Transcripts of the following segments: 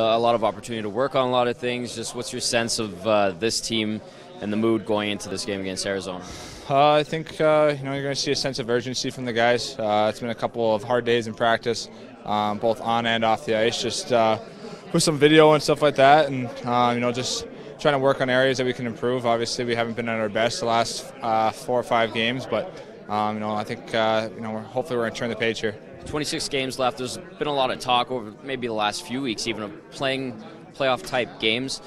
A lot of opportunity to work on a lot of things. Just what's your sense of uh, this team and the mood going into this game against Arizona? Uh, I think uh, you know you're going to see a sense of urgency from the guys. Uh, it's been a couple of hard days in practice, um, both on and off the ice. Just uh, with some video and stuff like that, and uh, you know just trying to work on areas that we can improve. Obviously, we haven't been at our best the last uh, four or five games, but um, you know I think you know we're, hopefully we're going to turn the page here. 26 games left. There's been a lot of talk over maybe the last few weeks, even of playing playoff type games.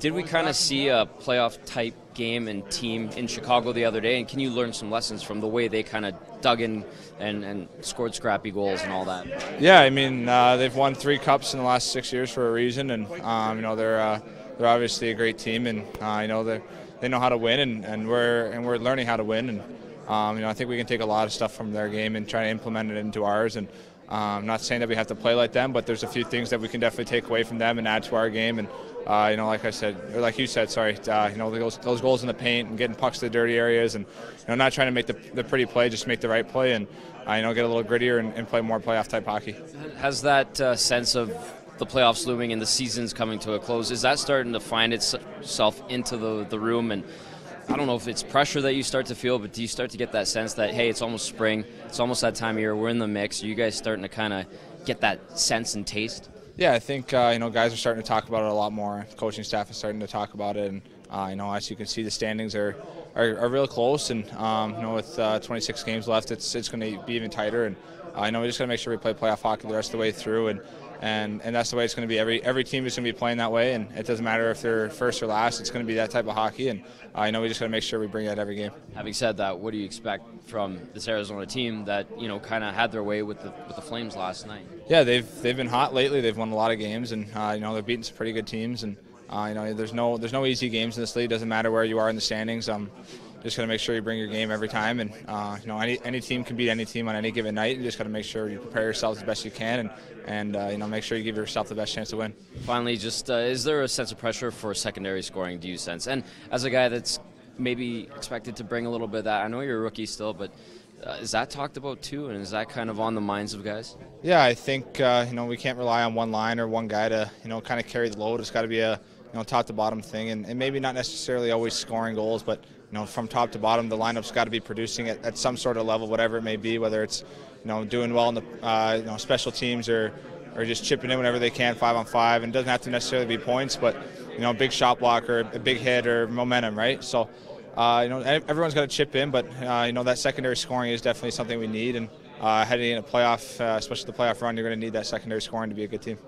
Did we kind of see a playoff type game and team in Chicago the other day? And can you learn some lessons from the way they kind of dug in and, and scored scrappy goals and all that? Yeah, I mean uh, they've won three cups in the last six years for a reason, and um, you know they're uh, they're obviously a great team, and uh, you know they they know how to win, and, and we're and we're learning how to win, and um, you know, I think we can take a lot of stuff from their game and try to implement it into ours. And um, not saying that we have to play like them, but there's a few things that we can definitely take away from them and add to our game. And uh, you know, like I said, or like you said, sorry, uh, you know, those, those goals in the paint and getting pucks to the dirty areas, and you know, not trying to make the, the pretty play, just make the right play, and uh, you know, get a little grittier and, and play more playoff type hockey. Has that uh, sense of the playoffs looming and the season's coming to a close, is that starting to find itself into the the room and I don't know if it's pressure that you start to feel, but do you start to get that sense that hey, it's almost spring, it's almost that time of year, we're in the mix. Are you guys starting to kind of get that sense and taste? Yeah, I think uh, you know guys are starting to talk about it a lot more. Coaching staff is starting to talk about it, and uh, you know as you can see, the standings are are, are real close, and um, you know with uh, 26 games left, it's it's going to be even tighter, and I uh, know we just got to make sure we play playoff hockey the rest of the way through, and and and that's the way it's going to be. Every every team is going to be playing that way, and it doesn't matter if they're first or last. It's going to be that type of hockey, and I uh, know we just got to make sure we bring that every game. Having said that, what do you expect from this Arizona team that you know kind of had their way with the with the Flames last night? Yeah, they've they've been hot lately. They've won a lot of games, and uh, you know they're beating some pretty good teams, and uh, you know there's no there's no easy games in this league. It doesn't matter where you are in the standings. Um, just got to make sure you bring your game every time. And uh, you know, any any team can beat any team on any given night. You just got to make sure you prepare yourself as best you can, and and uh, you know, make sure you give yourself the best chance to win. Finally, just uh, is there a sense of pressure for secondary scoring? Do you sense? And as a guy that's maybe expected to bring a little bit of that, I know you're a rookie still, but. Uh, is that talked about too, and is that kind of on the minds of guys? Yeah, I think uh, you know we can't rely on one line or one guy to you know kind of carry the load. It's got to be a you know top to bottom thing, and, and maybe not necessarily always scoring goals, but you know, from top to bottom, the lineup's got to be producing at, at some sort of level, whatever it may be, whether it's, you know, doing well in the, uh, you know, special teams or, or just chipping in whenever they can, five on five. And doesn't have to necessarily be points, but, you know, a big shot block or a big hit or momentum, right? So, uh, you know, everyone's got to chip in, but, uh, you know, that secondary scoring is definitely something we need. And uh, heading into a playoff, uh, especially the playoff run, you're going to need that secondary scoring to be a good team.